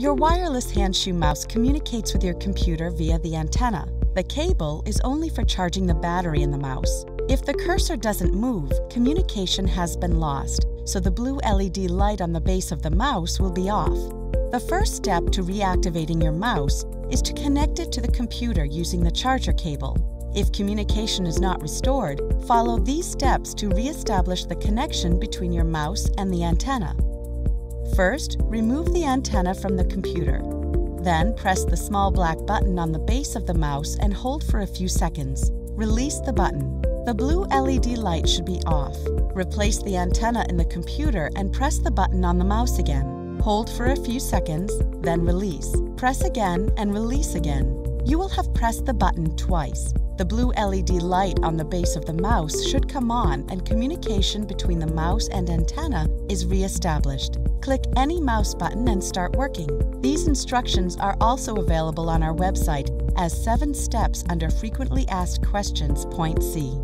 Your wireless handshoe mouse communicates with your computer via the antenna. The cable is only for charging the battery in the mouse. If the cursor doesn't move, communication has been lost, so the blue LED light on the base of the mouse will be off. The first step to reactivating your mouse is to connect it to the computer using the charger cable. If communication is not restored, follow these steps to re-establish the connection between your mouse and the antenna. First, remove the antenna from the computer. Then press the small black button on the base of the mouse and hold for a few seconds. Release the button. The blue LED light should be off. Replace the antenna in the computer and press the button on the mouse again. Hold for a few seconds, then release. Press again and release again. You will have pressed the button twice. The blue LED light on the base of the mouse should come on and communication between the mouse and antenna is re-established. Click any mouse button and start working. These instructions are also available on our website as 7 steps under Frequently Asked Questions, Point C.